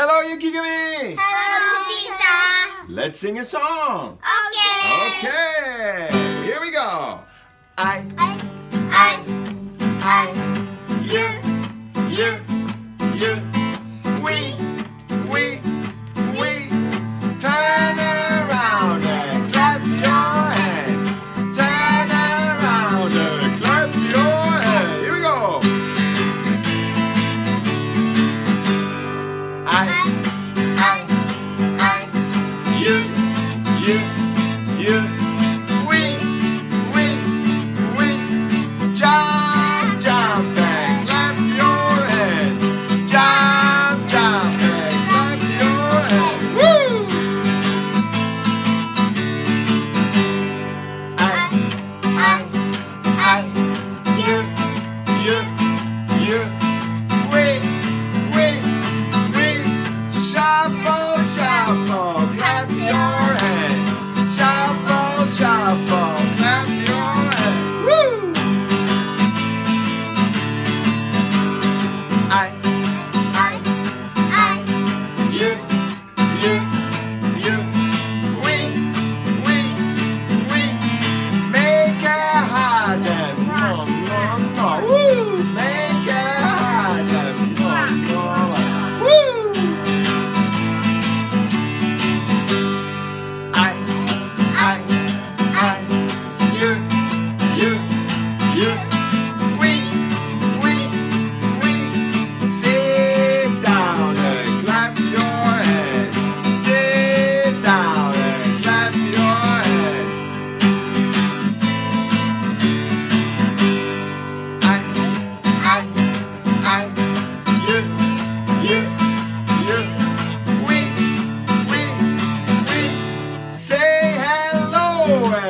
Hello, Yukigami! Hello, Lupita! Let's sing a song! Okay! Okay! Here we go! I, I, I, I, you, you.